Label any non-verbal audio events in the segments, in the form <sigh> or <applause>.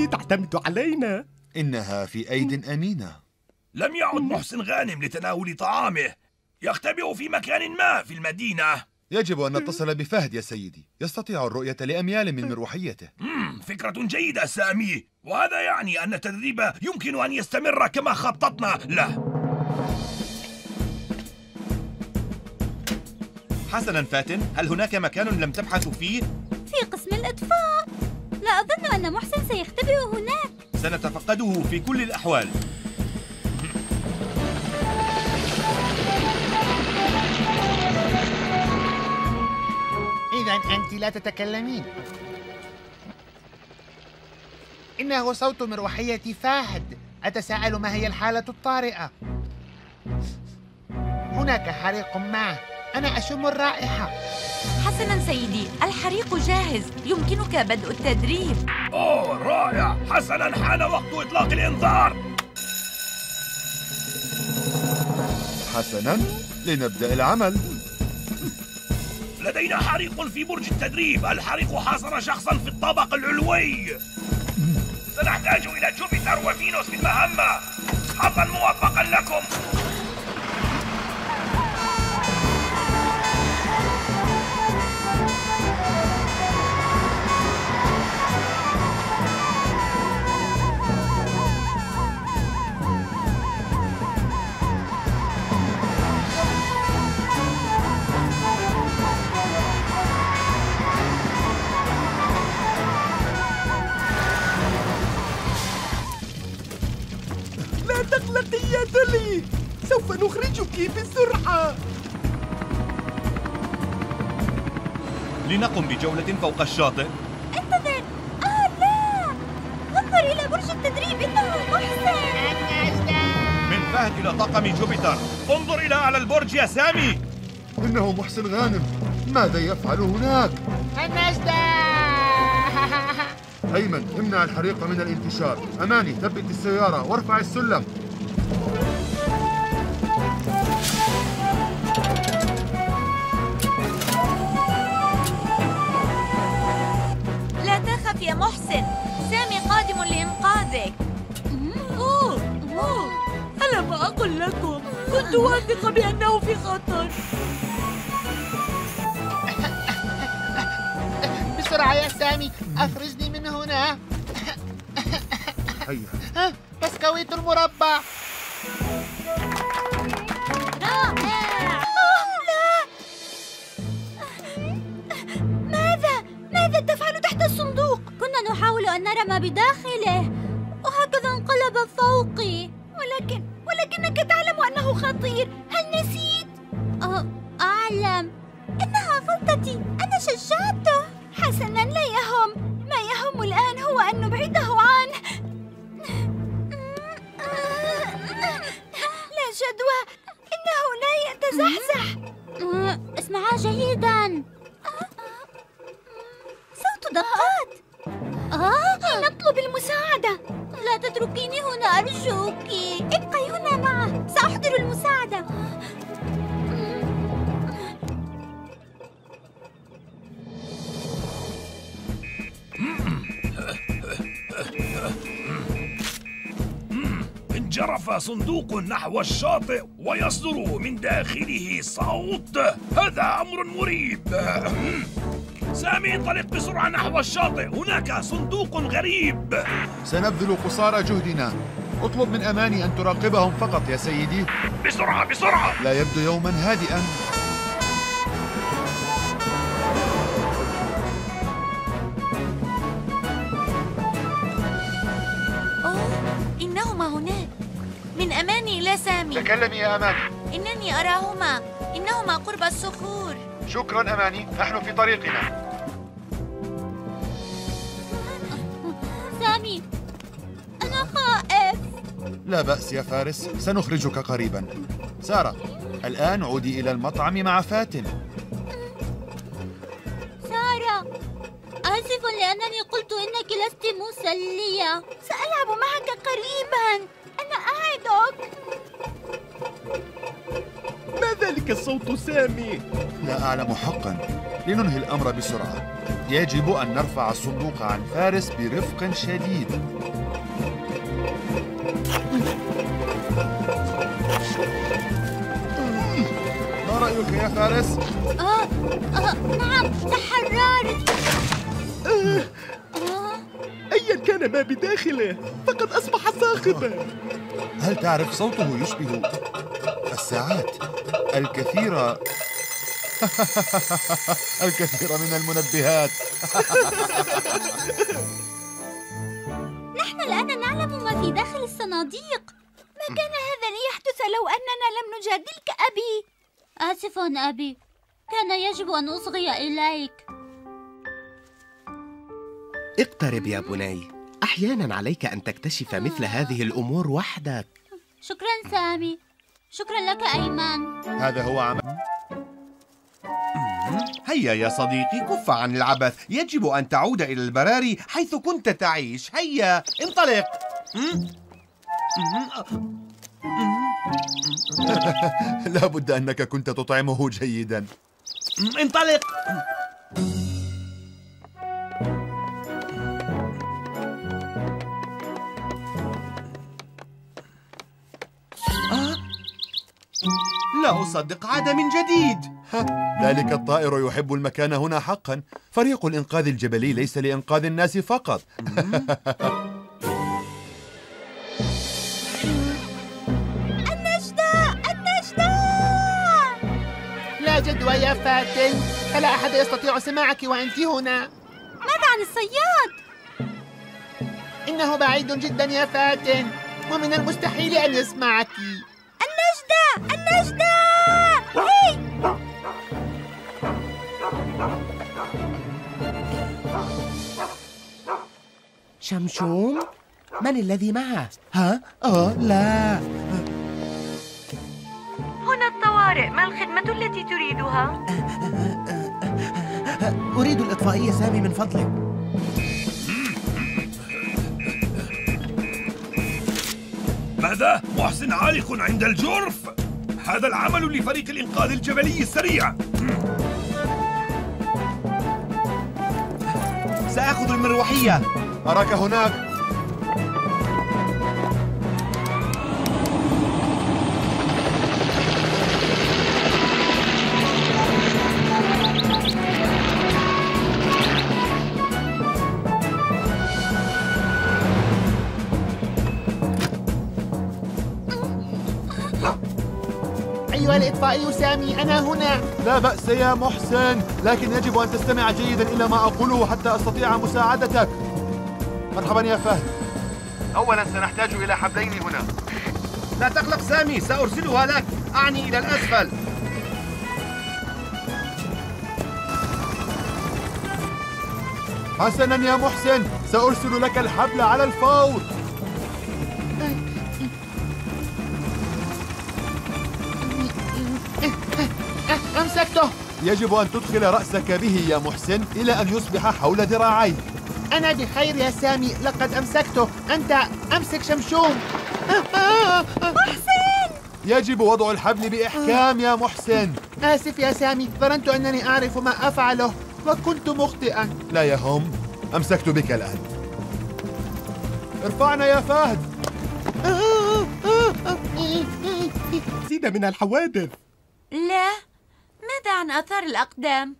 سامي تعتمد علينا. إنها في أيد أمينة. لم يعد محسن غانم لتناول طعامه. يختبئ في مكان ما في المدينة. يجب أن نتصل بفهد يا سيدي. يستطيع الرؤية لأميال من مروحيته. مم فكرة جيدة سامي. وهذا يعني أن التدريب يمكن أن يستمر كما خططنا له. حسنا فاتن. هل هناك مكان لم تبحثوا فيه؟ في قسم الإطفاء لا أظن أن محسن سيختبئ هناك. سنتفقده في كل الأحوال. إذا أنت لا تتكلمين. إنه صوت مروحية فهد. أتساءل ما هي الحالة الطارئة؟ هناك حريق ما. أنا أشم الرائحة. حسنا سيدي الحريق جاهز يمكنك بدء التدريب. أوه رائع. حسنا حان وقت إطلاق الإنذار. حسنا لنبدأ العمل. لدينا حريق في برج التدريب. الحريق حاصر شخصا في الطابق العلوي. سنحتاج إلى جوبيتر وفينوس في المهمة. حظا موفقا لكم. نخرجك بسرعة. لنقم بجولة فوق الشاطئ. انتظر. آه لا. انظر إلى برج التدريب. إنه محسن. من فهد إلى طاقم جوبيتر. انظر إلى أعلى البرج يا سامي. إنه محسن غانم. ماذا يفعل هناك؟ النجدة <laughs> أيمن امنع الحريق من الانتشار. أماني ثبت السيارة وارفع السلم. لإنقاذك أوه أوه. ألم أقل لكم كنت واثقة بأنه في خطر. <laughs> بسرعة يا سامي أخرجني من هنا. هيا. بسكويت المربع. رائع. آه لا. ماذا؟ ماذا تفعل تحت الصندوق؟ كنا نحاول أن نرى ما بداخله. فوقي. ولكن ولكنك تعلم أنه خطير. هل نسيت؟ أه أعلم. إنها غلطتي أنا شجعته. حسنا لا يهم. ما يهم الآن هو أن نبعده عنه. لا جدوى. إنه لا يتزحزح. اسمعا جيدا. صوت دقات. آه نطلب المساعدة. لا تتركيني هنا أرجوك. ابقي هنا معه سأحضر المساعدة. انجرف صندوق نحو الشاطئ ويصدر من داخله صوت. هذا أمر مريب. سامي انطلق بسرعة نحو الشاطئ هناك صندوق غريب. سنبذل قصارى جهدنا. اطلب من أماني أن تراقبهم فقط يا سيدي. بسرعة بسرعة. لا يبدو يوما هادئا. سامي. تكلمي يا أماني إنني أراهما. إنهما قرب الصخور. شكرا أماني. نحن في طريقنا. سامي أنا خائف. لا بأس يا فارس. سنخرجك قريبا. سارة الآن عودي إلى المطعم مع فاتن. سارة آسف لأنني قلت إنك لست مسلية. سألعب معك قريبا. أنا أعدك. ذلك الصوت سامي. لا أعلم حقا. لننهي الأمر بسرعة. يجب أن نرفع الصندوق عن فارس برفق شديد. ما رأيك يا فارس؟ آه آه نعم تحررت. آه أيا كان ما بداخله فقد أصبح صاخبا. هل تعرف صوته يشبه الساعات الكثير <laughs> الكثير من المنبهات. <laughs> نحن الآن نعلم ما في داخل الصناديق. ما كان هذا ليحدث لو أننا لم نجادلك أبي؟ آسف أبي. كان يجب أن أصغي إليك. اقترب يا بني. أحيانا عليك أن تكتشف مثل هذه الأمور وحدك. شكرا سامي. شكرا لك أيمن. هذا هو عمل. هيا يا صديقي كف عن العبث. يجب أن تعود إلى البراري حيث كنت تعيش. هيا انطلق. <laughs> لا بد أنك كنت تطعمه جيدا. انطلق. لا أصدق عاد من جديد ذلك الطائر يحب المكان هنا حقا. فريق الإنقاذ الجبلي ليس لإنقاذ الناس فقط. <laughs> النجدة النجدة! لا جدوى يا فاتن. فلا أحد يستطيع سماعك وأنت هنا. ماذا عن الصياد؟ إنه بعيد جدا يا فاتن ومن المستحيل أن يسمعك. النجدة النجدة هي شمشوم من الذي معه ها آه لا هنا الطوارئ ما الخدمة التي تريدها؟ اريد الاطفائيه سامي من فضلك ماذا؟ محسن عالق عند الجرف؟ هذا العمل لفريق الإنقاذ الجبلي السريع سأخذ المروحية أراك هناك أيها الإطفائي سامي أنا هنا. لا بأس يا محسن لكن يجب أن تستمع جيدا إلى ما أقوله حتى أستطيع مساعدتك. مرحبا يا فهد. أولا سنحتاج إلى حبلين هنا. لا تقلق سامي سأرسلها لك. أعني إلى الأسفل. حسنا يا محسن سأرسل لك الحبل على الفور. أمسكته يجب أن تدخل رأسك به يا محسن إلى أن يصبح حول ذراعيك أنا بخير يا سامي لقد أمسكته. أنت أمسك شمشوم. يجب وضع الحبل بإحكام يا محسن. آسف يا سامي ظننت أنني أعرف ما أفعله وكنت مخطئا. لا يهم أمسكت بك الآن. ارفعنا يا فهد. زيد من الحوادث. لا ماذا عن آثار الأقدام؟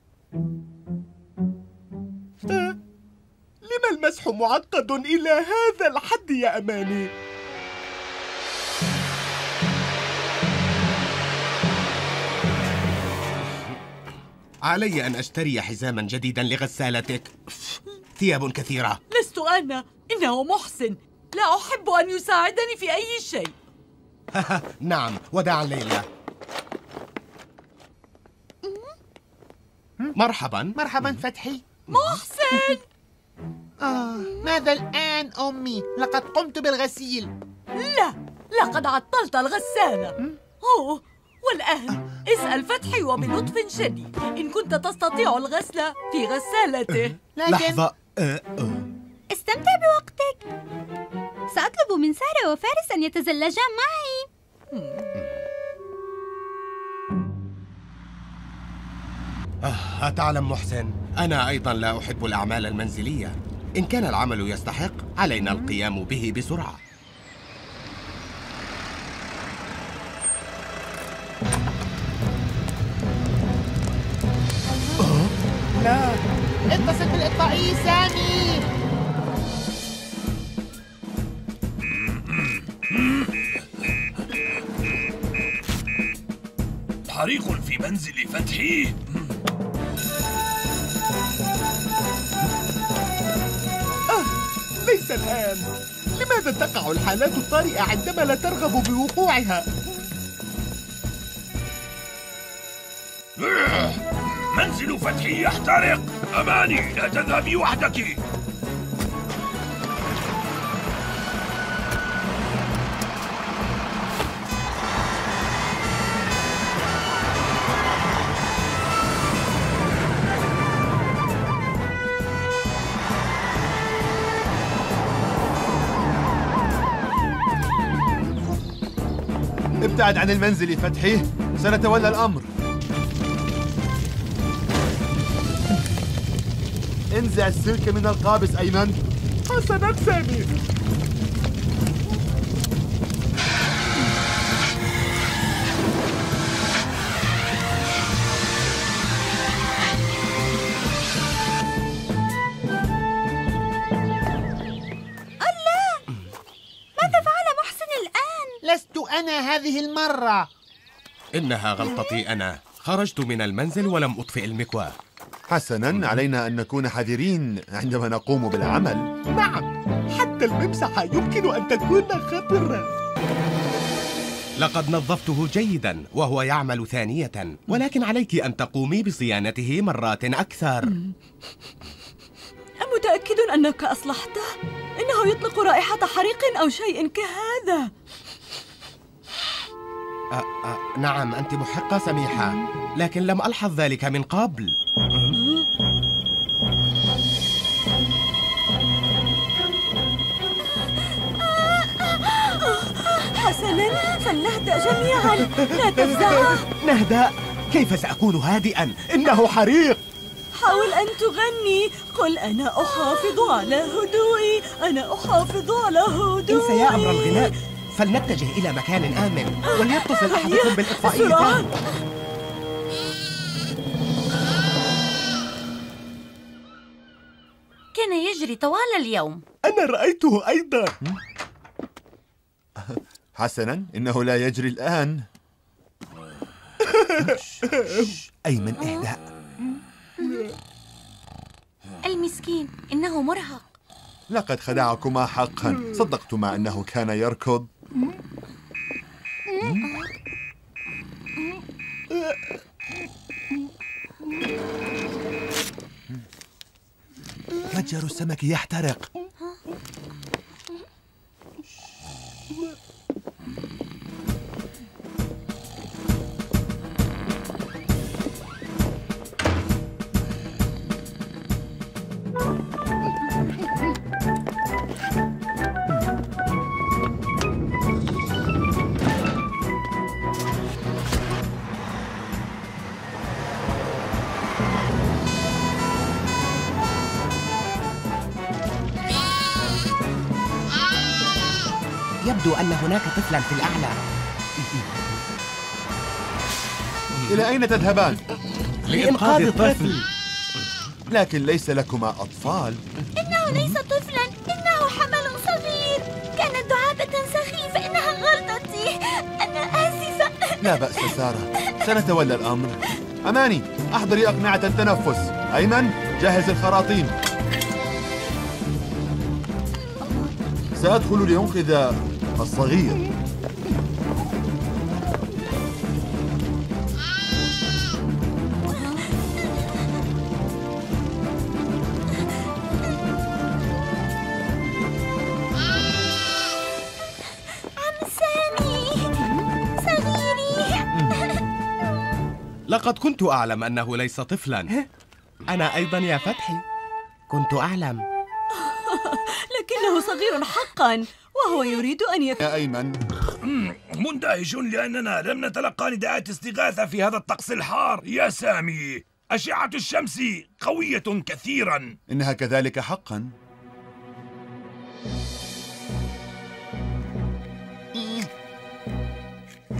لما المسح معقد إلى هذا الحد يا أماني؟ علي أن أشتري حزاما جديدا لغسالتك. ثياب كثيرة. لست أنا إنه محسن. لا أحب أن يساعدني في أي شيء. <laughs> نعم وداعا ليلى مرحبا. مرحبا فتحي. محسن! آه ماذا الآن أمي؟ لقد قمت بالغسيل. لا لقد عطلت الغسالة. أوه والآن. اسأل فتحي وبلطف شديد. إن كنت تستطيع الغسل في غسالته. لكن لحظة. آه، آه. استمتع بوقتك. سأطلب من سارة وفارس أن يتزلجا معي. أتعلم محسن. أنا أيضا لا أحب الأعمال المنزلية. إن كان العمل يستحق علينا القيام به بسرعة. لا. اتصل بالإطفائي سامي. حريق في منزل فتحي ليس الآن. لماذا تقع الحالات الطارئة عندما لا ترغب بوقوعها؟ منزل فتحي يحترق. أماني لا تذهبي وحدك. ابتعد عن المنزل فتحي سنتولى الأمر. انزع السلك من القابس أيمن. حسنا سامي هذه المرة. إنها غلطتي أنا. خرجت من المنزل ولم أطفئ المكواة. حسنا علينا أن نكون حذرين عندما نقوم بالعمل. نعم حتى الممسحة يمكن أن تكون خطرة. لقد نظفته جيدا وهو يعمل ثانية. ولكن عليك أن تقومي بصيانته مرات أكثر. أمتأكد أنك أصلحته؟ إنه يطلق رائحة حريق أو شيء كهذا. أ أ نعم أنت محقة سميحة لكن لم ألحظ ذلك من قبل. حسنا فلنهدأ جميعا. لا تفزع <laughs> نهدأ. كيف سأكون هادئا؟ إنه حريق. حاول أن تغني. قل أنا أحافظ على هدوئي. أنا أحافظ على هدوئي انسى يا أمر الغناء. فلنتجه إلى مكان آمن. وليتصل أحدكم بالإطفائية. كان يجري طوال اليوم. أنا رأيته أيضا. حسنا إنه لا يجري الآن. أيمن اهدأ المسكين إنه مرهق. لقد خدعكما حقا. صدقتما أنه كان يركض. متجر السمك يحترق. يبدو أن هناك طفلا في الأعلى. إلى أين تذهبان؟ لإنقاذ الطفل. لكن ليس لكما أطفال. إنه ليس طفلا. إنه حمل صغير. كانت دعابة سخيفة. إنها غلطتي. أنا آسفة. لا بأس سارة. سنتولى الأمر. أماني أحضري أقنعة التنفس. أيمن جهز الخراطيم. سأدخل لأنقذ الصغير. عم سامي صغيري. <laughs> لقد كنت أعلم أنه ليس طفلا. أنا أيضا يا فتحي. كنت أعلم. <laughs> لكنه صغير حقا. وهو يريد أن يكون يا أيمن. مندهش لأننا لم نتلقى نداءات استغاثة في هذا الطقس الحار. يا سامي أشعة الشمس قوية كثيرا. إنها كذلك حقا.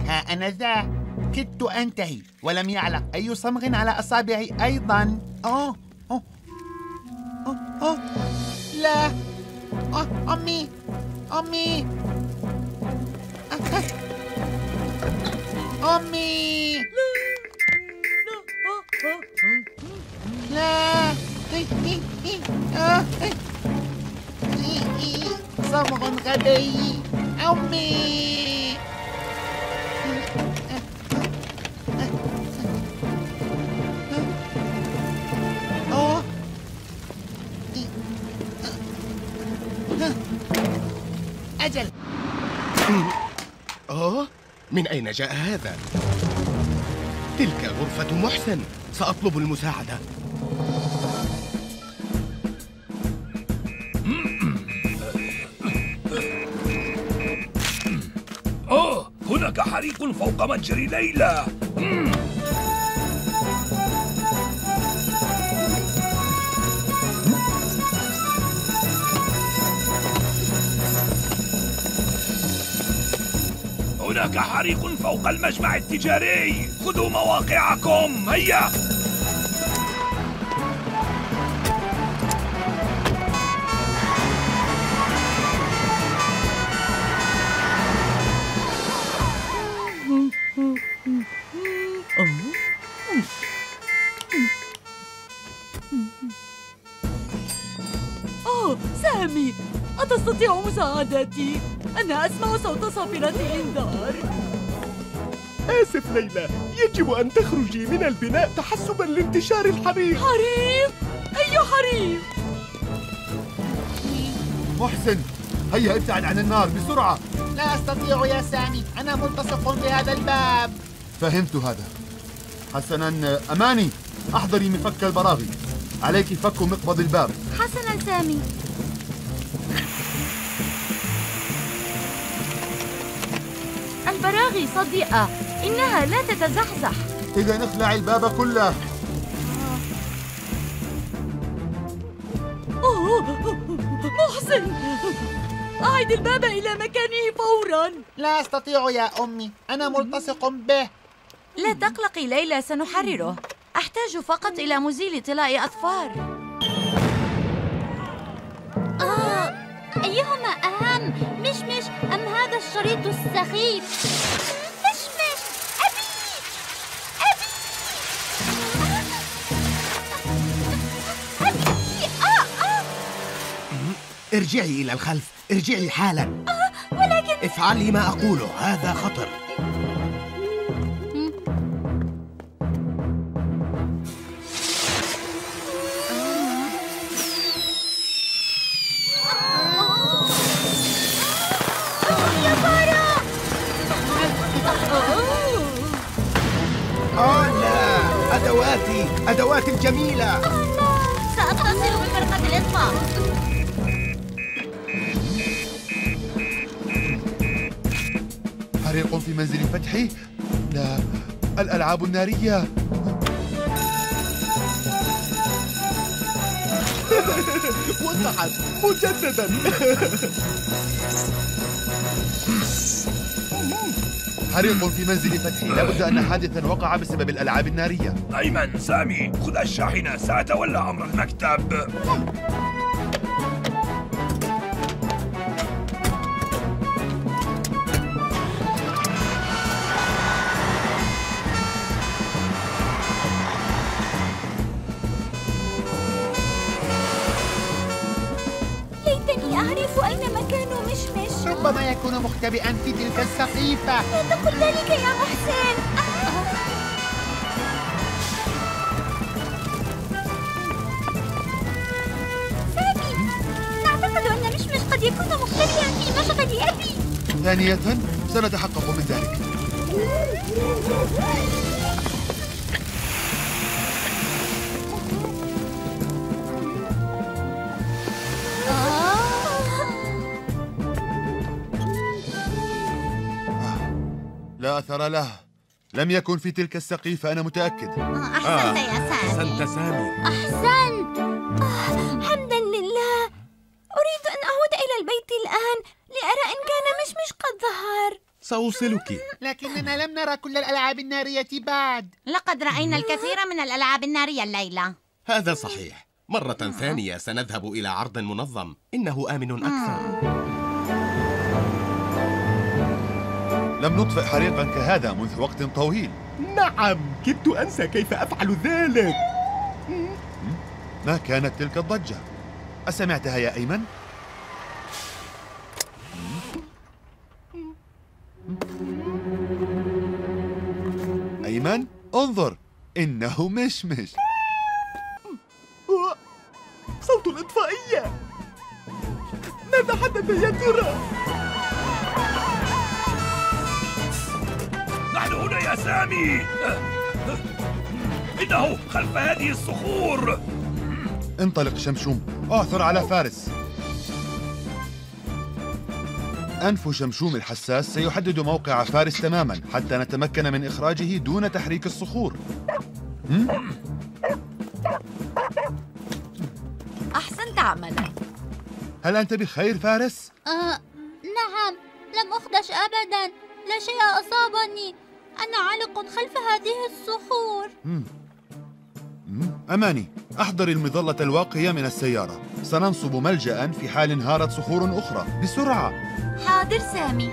ها أنا ذا. كدت أنتهي. ولم يعلق أي صمغ على أصابعي أيضا. أوه أوه أوه أوه. لا. أوه أمي. أمي أمي لا آه. صمغ غبي أمي أوه. أجل أوه من أين جاء هذا؟ تلك غرفة محسن سأطلب المساعدة. أوه هناك حريق فوق متجر ليلى. هناك حريق فوق المجمع التجاري. خذوا مواقعكم. هيا. أوه سامي أتستطيع مساعدتي؟ أنا أسمع صوت صافرة إنذار آسف ليلى يجب أن تخرجي من البناء تحسبا لانتشار الحريق. حريق؟ أي حريق؟ محسن هيا ابتعد عن النار بسرعة. لا أستطيع يا سامي أنا ملتصق بهذا الباب. فهمت هذا. حسنا أماني أحضري مفك البراغي. عليك فك مقبض الباب. حسنا سامي. البراغي صديقة. إنها لا تتزحزح. إذا اخلع الباب كله. أوه محسن! أعد الباب إلى مكانه فورا. لا أستطيع يا أمي. أنا ملتصق به. لا تقلقي ليلى سنحرره. أحتاج فقط إلى مزيل طلاء أظفار آه أيهما أهم أم الشريط السخيف. مشمش أبي. أبي. أبي. آه آه. ارجعي إلى الخلف. ارجعي حالا. ولكن افعلي ما أقوله. هذا خطر. آه لا. أدواتي. أدواتي الجميلة. سأتصل بفرقة الإطفاء حريق في منزل فتحي لا. الألعاب النارية. <laughs> وقعت مجددا. <laughs> حريق في منزل فتحي لابد أن حادثا وقع بسبب الألعاب النارية. أيمن سامي خذ الشاحنة سأتولى أمر المكتب. ربما يكون مختبئا في تلك السقيفة لا تقل ذلك يا محسن. سامي نعتقد أن مشمش قد يكون مختبئا في مشغل أبي. ثانية سنتحقق من ذلك. أثر له. لم يكن في تلك السقيفة أنا متأكد. آه، أحسنت يا سامي. أحسنت سامي. أحسنت. آه، حمدا لله. أريد أن أعود إلى البيت الآن لأرى إن كان مشمش قد ظهر. سأوصلك. لكننا لم نرى كل الألعاب النارية بعد. لقد رأينا الكثير من الألعاب النارية الليلة. هذا صحيح. مرة ثانية سنذهب إلى عرض منظم. إنه آمن أكثر. لم نطفئ حريقا كهذا منذ وقت طويل نعم كدت أنسى كيف أفعل ذلك ما كانت تلك الضجة؟ أسمعتها يا أيمن؟ أيمن انظر إنه مشمش صوت الإطفائية ماذا حدث يا ترى؟ يا سامي إنه خلف هذه الصخور. انطلق شمشوم. اعثر على فارس. أنف شمشوم الحساس سيحدد موقع فارس تماما حتى نتمكن من إخراجه دون تحريك الصخور. أحسنت عملا. هل أنت بخير فارس؟ آه نعم. لم أخدش أبدا. لا شيء أصابني. أنا عالق خلف هذه الصخور. مم. مم. أماني أحضر المظلة الواقية من السيارة. سننصب ملجأ في حال انهارت صخور أخرى. بسرعة. حاضر سامي.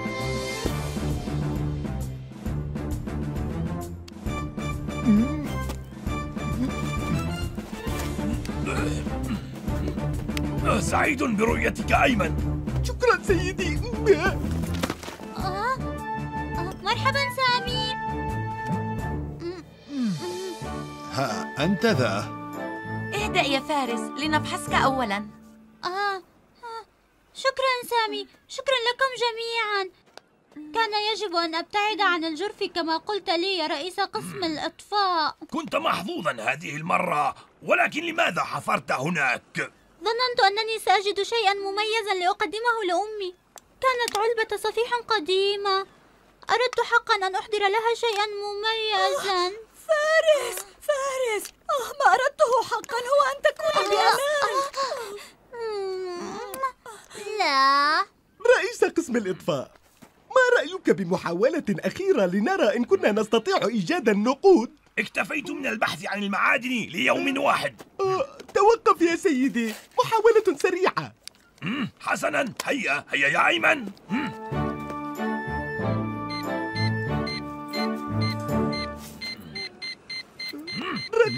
سعيد برؤيتك أيمن. شكرا سيدي. أنت ذا. اهدأ يا فارس لنفحصك أولا. آه آه، شكرا سامي شكرا لكم جميعا. كان يجب أن أبتعد عن الجرف كما قلت لي يا رئيس قسم الإطفاء. كنت محظوظا هذه المرة ولكن لماذا حفرت هناك؟ ظننت أنني سأجد شيئا مميزا لأقدمه لأمي. كانت علبة صفيح قديمة. أردت حقا أن أحضر لها شيئا مميزا. فارس فارس. آه ما أردته حقا. هو أن تكون بأمان لا. رئيس قسم الإطفاء ما رأيك بمحاولة أخيرة لنرى إن كنا نستطيع إيجاد النقود؟ اكتفيت من البحث عن المعادن ليوم واحد. آه، توقف يا سيدي. محاولة سريعة. حسنا. هيا هيا يا أيمن.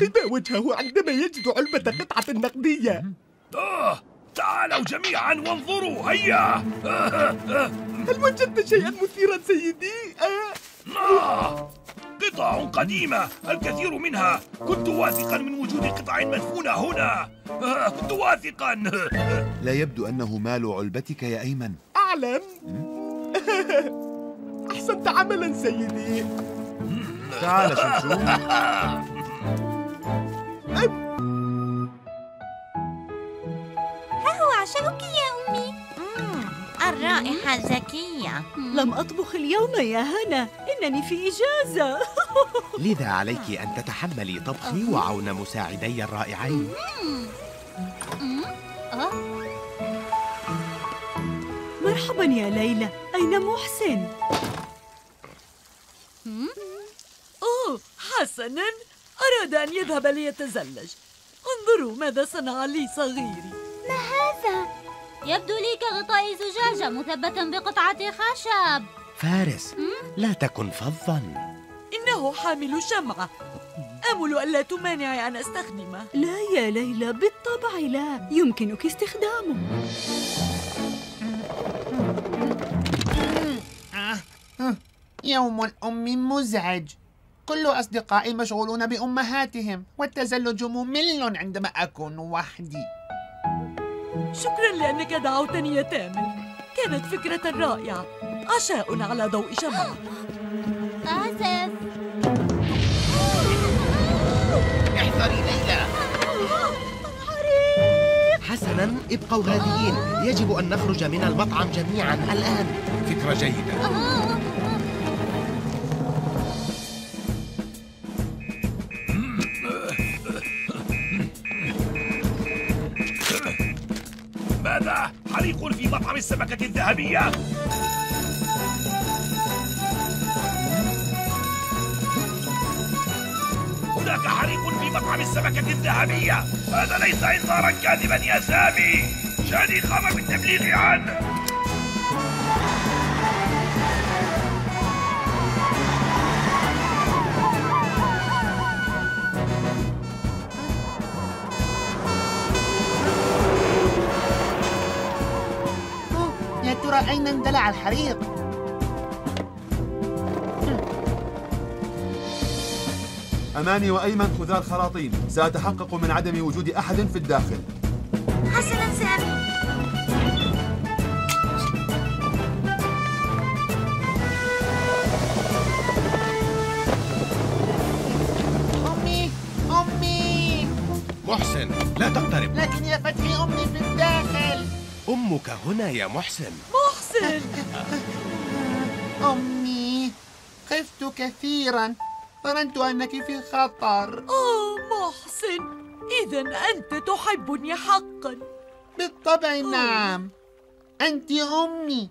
ردد وجهه عندما يجد علبة قطعة نقدية. آه تعالوا جميعا وانظروا هيا. هل وجدت شيئا مثيرا سيدي؟ آه. قطع قديمة الكثير منها. كنت واثقا من وجود قطع مدفونة هنا. آه، كنت واثقا. لا يبدو أنه مال علبتك يا أيمن. أعلم. أحسنت عملا سيدي. تعال شمشوم <laughs> ها هو عشاؤك يا أمي الرائحة زكية لم أطبخ اليوم يا هنا. إنني في إجازة. <laughs> لذا عليك أن تتحملي طبخي وعون مساعدي الرائعين. مرحبا يا ليلى. أين محسن؟ أوه حسنا. أراد أن يذهب ليتزلج. انظروا ماذا صنع لي صغيري. ما هذا؟ يبدو لي كغطاء زجاجة مثبتة بقطعة خشب. فارس لا تكن فظا. إنه حامل شمعة. آمل ألا تمانعي أن أستخدمه. لا يا ليلى بالطبع لا. يمكنك استخدامه. يوم الأم مزعج. كل أصدقائي مشغولون بأمهاتهم والتزلج ممل عندما أكون وحدي. شكرا لأنك دعوتني يا تامر. كانت فكرة رائعة. عشاء على ضوء شمعة آسف. احذري ليلى. حسنا ابقوا هادئين يجب أن نخرج من المطعم جميعا. الآن. فكرة جيدة. السمكة الذهبية. هناك حريق في مطعم السمكة الذهبية. هذا ليس إنذارا كاذبا يا سامي. شاني قام بالتبليغ عنه أين اندلع الحريق؟ أماني وأيمن خذا الخراطيم سأتحقق من عدم وجود أحد في الداخل. حسنا سامي. أمي أمي. محسن لا تقترب. لكن يا فتحي أمي في الداخل. أمك هنا يا محسن. محسن <laughs> أمي خفت كثيرا. ظننت أنك في خطر. آه محسن. إذا أنت تحبني حقا. بالطبع نعم. أنت أمي.